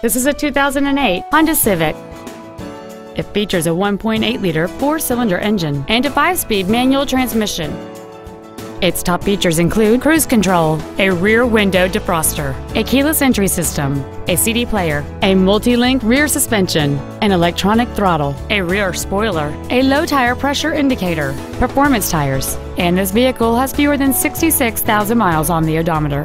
This is a 2008 Honda Civic. It features a 1.8-liter four-cylinder engine and a five-speed manual transmission. Its top features include cruise control, a rear window defroster, a keyless entry system, a CD player, a multi-link rear suspension, an electronic throttle, a rear spoiler, a low tire pressure indicator, performance tires, and this vehicle has fewer than 66,000 miles on the odometer.